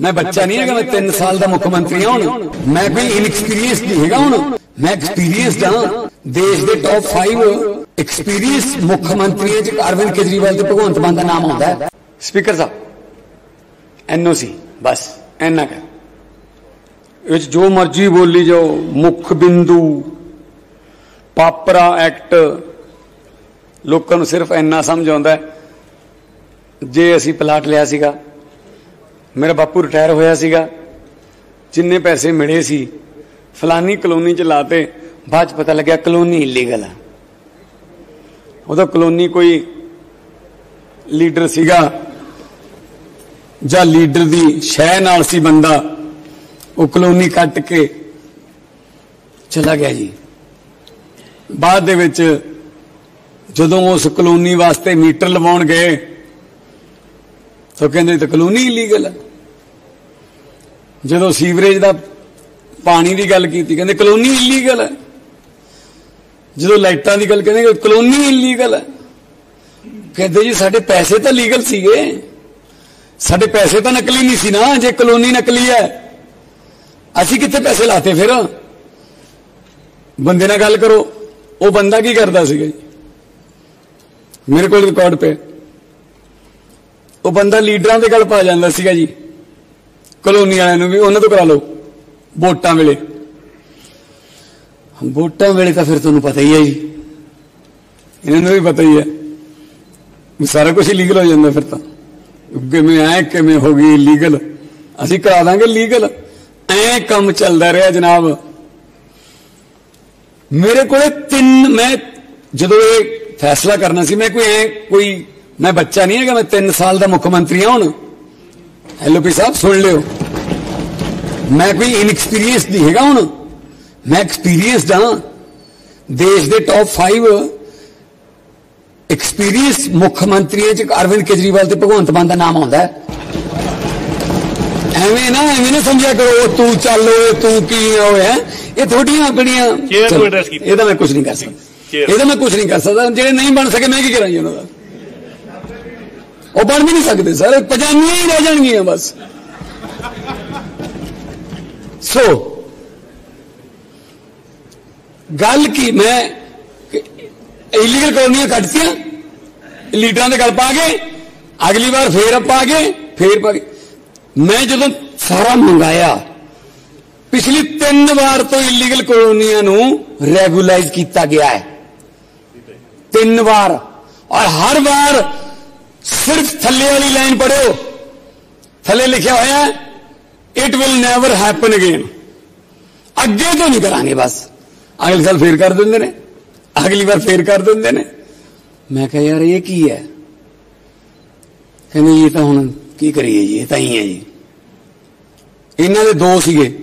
ਮੈਂ ਬੱਚਾ ਨਹੀਂ ਹੈਗਾ, ਮੈਂ 3 ਸਾਲ ਦਾ ਮੁੱਖ ਮੰਤਰੀ ਹਾਂ ਹੁਣ। ਮੈਂ ਕੋਈ ਇਨਐਕਸਪੀਰੀਅੰਸ ਨਹੀਂ ਹੈਗਾ ਹੁਣ। ਮੈਂ ਐਕਸਪੀਰੀਅੰਸਡ ਹਾਂ। ਦੇਸ਼ ਦੇ ਟੌਪ 5 ਐਕਸਪੀਰੀਅੰਸ ਮੁੱਖ ਮੰਤਰੀਆਂ ਚ ਅਰਵਿੰਦ ਕੇਜਰੀਵਾਲ ਤੇ ਭਗਵੰਤ ਮਾਨ ਦਾ ਨਾਮ ਆਉਂਦਾ ਹੈ। ਸਪੀਕਰ ਸਾਹਿਬ ਐਨਓਸੀ ਬਸ ਐਨਾ ਕਰ ਇਹ ਜੋ ਮਰਜ਼ੀ ਬੋਲੀ ਜਾਓ, ਮੁੱਖ ਬਿੰਦੂ, ਪਾਪਰਾ ਐਕਟ ਲੋਕਾਂ ਨੂੰ ਸਿਰਫ ਇੰਨਾ ਸਮਝ ਆਉਂਦਾ ਜੇ ਅਸੀਂ ਪਲਾਟ ਲਿਆ ਸੀਗਾ ਮੇਰਾ ਬਾਪੂ ਰਿਟਾਇਰ ਹੋਇਆ ਸੀਗਾ। ਜਿੰਨੇ ਪੈਸੇ ਮਿਲੇ ਸੀ, ਫਲਾਨੀ ਕਲੋਨੀ ਚ ਲਾਤੇ, ਬਾਅਦ ਚ ਪਤਾ ਲੱਗਿਆ ਕਲੋਨੀ ਇਲੀਗਲ ਆ। ਉਹਦਾ ਕਲੋਨੀ ਕੋਈ ਲੀਡਰ ਸੀਗਾ, ਜਾਂ ਲੀਡਰ ਦੀ ਸ਼ਹਿ ਨਾਲ ਸੀ ਬੰਦਾ, ਉਹ ਕਲੋਨੀ ਕੱਟ ਕੇ ਚਲਾ ਗਿਆ ਜੀ। ਬਾਅਦ ਦੇ ਵਿੱਚ ਜਦੋਂ ਉਸ ਕਲੋਨੀ ਵਾਸਤੇ ਮੀਟਰ ਲਵਾਉਣ ਗਏ ਤਾਂ ਕਹਿੰਦੇ ਤਾਂ ਕਲੋਨੀ ਇਲੀਗਲ ਹੈ ਜਦੋਂ ਸੀਵਰੇਜ ਦਾ ਪਾਣੀ ਦੀ ਗੱਲ ਕੀਤੀ, ਕਹਿੰਦੇ ਕਲੋਨੀ ਇਲੀਗਲ ਹੈ ਜਦੋਂ ਲਾਈਟਾਂ ਦੀ ਗੱਲ ਕਹਿੰਦੇ ਕਲੋਨੀ ਇਲੀਗਲ ਹੈ ਕਹਿੰਦੇ ਜੀ, ਸਾਡੇ ਪੈਸੇ ਤਾਂ ਲੀਗਲ ਸੀਗੇ। ਸਾਡੇ ਪੈਸੇ ਤਾਂ ਨਕਲੀ ਨਹੀਂ ਸੀ ਨਾ, ਜੇ ਕਲੋਨੀ ਨਕਲੀ ਹੈ ਅਸੀਂ ਕਿੱਥੇ ਪੈਸੇ ਲਾਤੇ ਫਿਰ? ਬੰਦੇ ਨਾਲ ਗੱਲ ਕਰੋ। ਉਹ ਬੰਦਾ ਕੀ ਕਰਦਾ ਸੀਗਾ ਜੀ? ਮੇਰੇ ਕੋਲ ਰਿਕਾਰਡ ਪਏ ਉਹ ਬੰਦਾ ਲੀਡਰਾਂ ਦੇ ਗੱਲ ਪਾ ਜਾਂਦਾ ਸੀਗਾ ਜੀ। ਕਲੋਨੀ ਵਾਲਿਆਂ ਨੂੰ ਵੀ, ਉਹਨਾਂ ਤੋਂ ਕਰਾ ਲਓ। ਵੋਟਾਂ ਵੇਲੇ। ਵੋਟਾਂ ਵੇਲੇ ਤਾਂ ਫਿਰ ਤੁਹਾਨੂੰ ਪਤਾ ਹੀ ਹੈ ਜੀ। ਇਹਨਾਂ ਨੂੰ ਵੀ ਪਤਾ ਹੀ ਹੈ। ਸਾਰਾ ਕੁਝ ਲੀਗਲ ਹੋ ਜਾਂਦਾ ਫਿਰ ਤਾਂ। ਕਿਵੇਂ ਐ, ਕਿਵੇਂ ਹੋ ਗਈ ਲੀਗਲ ਅਸੀਂ ਕਰਾ ਦਾਂਗੇ ਲੀਗਲ ਐ ਕੰਮ ਚੱਲਦਾ ਰਿਹਾ ਜਨਾਬ। ਮੇਰੇ ਕੋਲੇ ਤਿੰਨ, ਮੈਂ ਜਦੋਂ ਇਹ ਫੈਸਲਾ ਕਰਨਾ ਸੀ, ਮੈਂ ਕੋਈ ਐ, ਕੋਈ ਮੈਂ ਬੱਚਾ ਨਹੀਂ ਹੈਗਾ ਮੈਂ 3 ਸਾਲ ਦਾ ਮੁੱਖ ਮੰਤਰੀ ਹਾਂ ਹੁਣ। ਐਲਓਪੀ ਸਾਹਿਬ ਸੁਣ ਲਿਓ। ਮੈਂ ਕੋਈ ਇਨਐਕਸਪੀਰੀਅੰਸ ਨਹੀਂ ਹੈਗਾ ਹੁਣ। ਮੈਂ ਐਕਸਪੀਰੀਅੰਸਡ ਹਾਂ। ਦੇਸ਼ ਦੇ ਟੌਪ 5 ਐਕਸਪੀਰੀਅੰਸ ਮੁੱਖ ਮੰਤਰੀਆਂ ਚ ਅਰਵਿੰਦ ਕੇਜਰੀਵਾਲ ਤੇ ਭਗਵੰਤ ਮਾਨ ਦਾ ਨਾਮ ਆਉਂਦਾ ਹੈ। ਐਵੇਂ ਨਾ ਐਵੇਂ ਨਾ ਸਮਝਿਆ ਕਰੋ ਤੂੰ ਚੱਲ ਓਏ ਤੂੰ ਕੀ ਹੋਇਆ ਇਹ ਥੋੜੀਆਂ ਕੀਤਾ। ਇਹਦਾ ਮੈਂ ਕੁਝ ਨਹੀਂ ਕਰ ਸਕਦਾ। ਇਹਦਾ ਮੈਂ ਕੁਝ ਨਹੀਂ ਕਰ ਸਕਦਾ। ਜਿਹੜੇ ਨਹੀਂ ਬਣ ਸਕੇ ਮੈਂ ਕੀ ਕਰਾਂ ਜੀ ਉਹਨਾਂ ਦਾ? ਉਹ ਬਣ ਵੀ ਨਹੀਂ ਸਕਦੇ, ਸਰ ਪਜਾਮੀਆਂ ਹੀ ਰਹਿ ਜਾਣਗੀਆਂ ਬਸ। ਸੋ ਗੱਲ ਕੀ, ਮੈਂ ਇਲੀਗਲ ਕਲੋਨੀਆਂ ਕੱਟਤੀਆਂ ਲੀਡਰਾਂ ਦੇ ਗੱਲ ਪਾ ਕੇ, ਅਗਲੀ ਵਾਰ ਫੇਰ ਪਾ ਕੇ ਫੇਰ ਪਾ ਕੇ। ਮੈਂ ਜਦੋਂ ਸਾਰਾ ਮੰਗਾਇਆ, ਪਿਛਲੀ ਤਿੰਨ ਵਾਰ ਤੋਂ ਇਲੀਗਲ ਕਲੋਨੀਆਂ ਨੂੰ ਰੈਗੂਲਾਈਜ਼ ਕੀਤਾ ਗਿਆ ਹੈ। ਤਿੰਨ ਵਾਰ, ਔਰ ਹਰ ਵਾਰ ਸਿਰਫ ਥੱਲੇ ਵਾਲੀ ਲਾਈਨ ਪੜਿਓ ਥੱਲੇ ਲਿਖਿਆ ਹੋਇਆ it will never happen again ਅੱਗੇ ਤੋਂ ਨਹੀਂ ਕਰਾਂਗੇ ਬਸ। ਅਗਲੇ ਸਾਲ ਫੇਰ ਕਰ ਦਿੰਦੇ ਨੇ। ਅਗਲੀ ਵਾਰ ਫੇਰ ਕਰ ਦਿੰਦੇ ਨੇ। ਮੈਂ ਕਿਹਾ, ਯਾਰ, ਇਹ ਕੀ ਹੈ? ਕਹਿੰਦੇ, ਇਹ ਤਾਂ ਹੁਣ ਕੀ ਕਰੀਏ ਜੀ? ਇਹ ਤਾਂ ਹੀ ਹੈ ਜੀ। ਇਹਨਾਂ ਦੇ ਦੋ ਸੀਗੇ।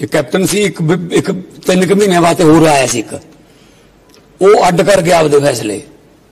ਇੱਕ ਕੈਪਟਨ ਸੀ, ਇੱਕ ਇੱਕ ਤਿੰਨ ਕੁ ਮਹੀਨਿਆਂ ਵਾਸਤੇ ਹੋਰ ਆਇਆ ਸੀ ਇੱਕ। ਉਹ ਅੱਡ ਕਰ ਗਿਆ ਆਪਦੇ ਫੈਸਲੇ।